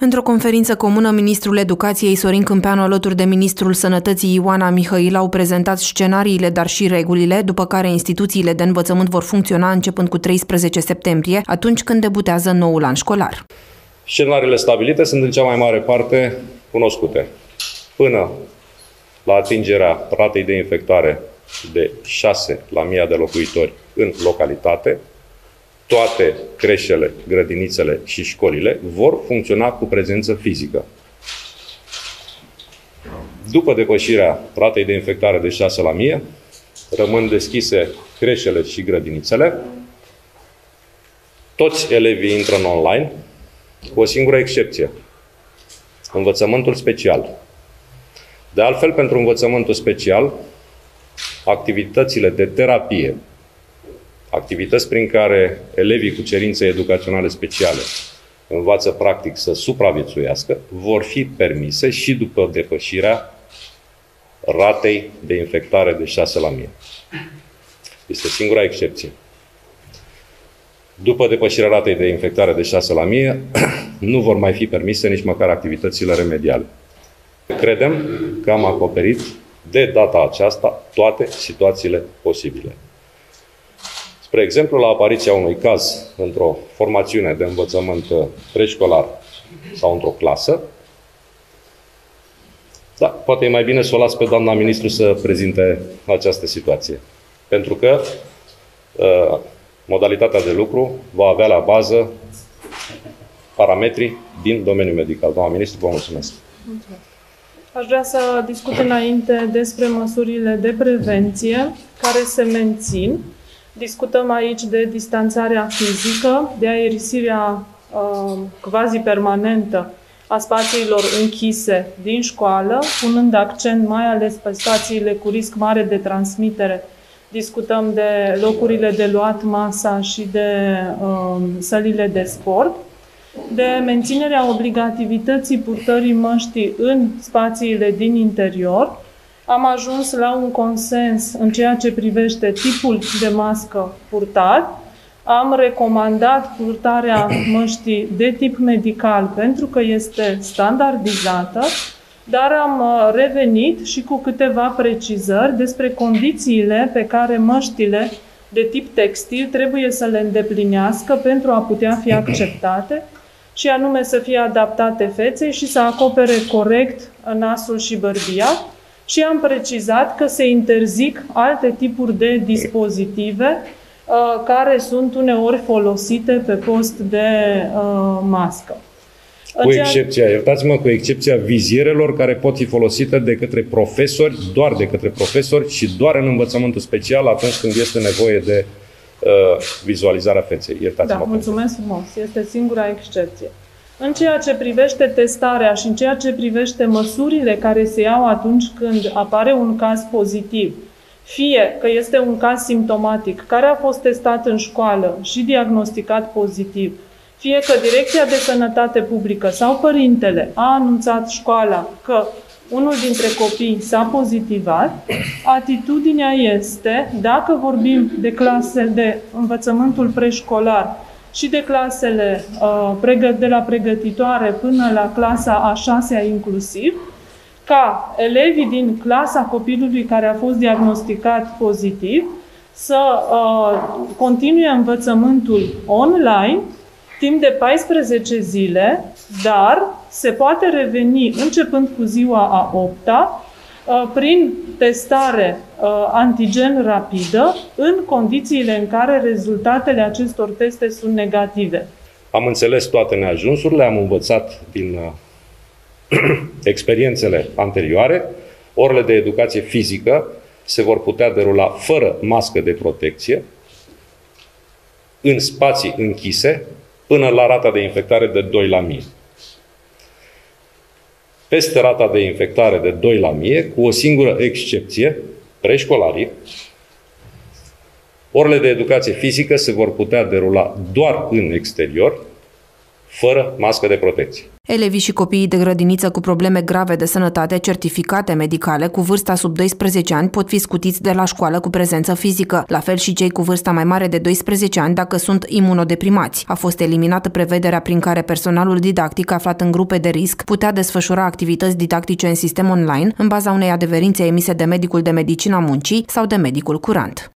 Într-o conferință comună, ministrul educației Sorin Câmpeanu alături de ministrul sănătății Ioana Mihail au prezentat scenariile, dar și regulile, după care instituțiile de învățământ vor funcționa începând cu 13 septembrie, atunci când debutează noul an școlar. Scenariile stabilite sunt în cea mai mare parte cunoscute. Până la atingerea ratei de infectare de 6 la 1000 de locuitori în localitate, toate creșele, grădinițele și școlile vor funcționa cu prezență fizică. După depășirea ratei de infectare de 6 la 1000, rămân deschise creșele și grădinițele. Toți elevii intră în online, cu o singură excepție. Învățământul special. De altfel, pentru învățământul special, activitățile de terapie, activități prin care elevii cu cerințe educaționale speciale învață practic să supraviețuiască, vor fi permise și după depășirea ratei de infectare de 6 la 1000. Este singura excepție. După depășirea ratei de infectare de 6 la 1000, nu vor mai fi permise nici măcar activitățile remediale. Credem că am acoperit de data aceasta toate situațiile posibile. Spre exemplu, la apariția unui caz într-o formațiune de învățământ preșcolar sau într-o clasă, da, poate e mai bine să o las pe doamna ministru să prezinte această situație. Pentru că uh, modalitatea de lucru va avea la bază parametrii din domeniul medical. Doamna ministru, vă mulțumesc. mulțumesc. Aș vrea să discut înainte despre măsurile de prevenție care se mențin Discutăm aici de distanțarea fizică, de aerisirea uh, quasi permanentă a spațiilor închise din școală, punând accent mai ales pe spațiile cu risc mare de transmitere. Discutăm de locurile de luat masa și de uh, sălile de sport, de menținerea obligativității purtării măștii în spațiile din interior, am ajuns la un consens în ceea ce privește tipul de mască purtat. Am recomandat purtarea măștii de tip medical pentru că este standardizată, dar am uh, revenit și cu câteva precizări despre condițiile pe care măștile de tip textil trebuie să le îndeplinească pentru a putea fi acceptate și anume să fie adaptate feței și să acopere corect nasul și bărbia și am precizat că se interzic alte tipuri de dispozitive uh, care sunt uneori folosite pe post de uh, mască. Cu excepția, iertați-mă, cu excepția vizierelor care pot fi folosite de către profesori, doar de către profesori și doar în învățământul special atunci când este nevoie de uh, vizualizarea feței. Iertați-mă. Da, mulțumesc frumos. Este singura excepție. În ceea ce privește testarea și în ceea ce privește măsurile care se iau atunci când apare un caz pozitiv, fie că este un caz simptomatic care a fost testat în școală și diagnosticat pozitiv, fie că Direcția de Sănătate Publică sau părintele a anunțat școala că unul dintre copii s-a pozitivat, atitudinea este, dacă vorbim de clase de învățământul preșcolar, și de clasele uh, de la pregătitoare până la clasa a șasea inclusiv, ca elevii din clasa copilului care a fost diagnosticat pozitiv să uh, continue învățământul online timp de 14 zile, dar se poate reveni începând cu ziua a 8-a Uh, prin testare uh, antigen rapidă în condițiile în care rezultatele acestor teste sunt negative. Am înțeles toate neajunsurile, am învățat din uh, experiențele anterioare. Orele de educație fizică se vor putea derula fără mască de protecție, în spații închise, până la rata de infectare de 2 la 1000 peste rata de infectare de 2 la 1000, cu o singură excepție, preșcolarii, orele de educație fizică se vor putea derula doar în exterior, fără mască de protecție. Elevii și copiii de grădiniță cu probleme grave de sănătate certificate medicale cu vârsta sub 12 ani pot fi scutiți de la școală cu prezență fizică, la fel și cei cu vârsta mai mare de 12 ani dacă sunt imunodeprimați. A fost eliminată prevederea prin care personalul didactic aflat în grupe de risc putea desfășura activități didactice în sistem online în baza unei adeverințe emise de medicul de medicina muncii sau de medicul curant.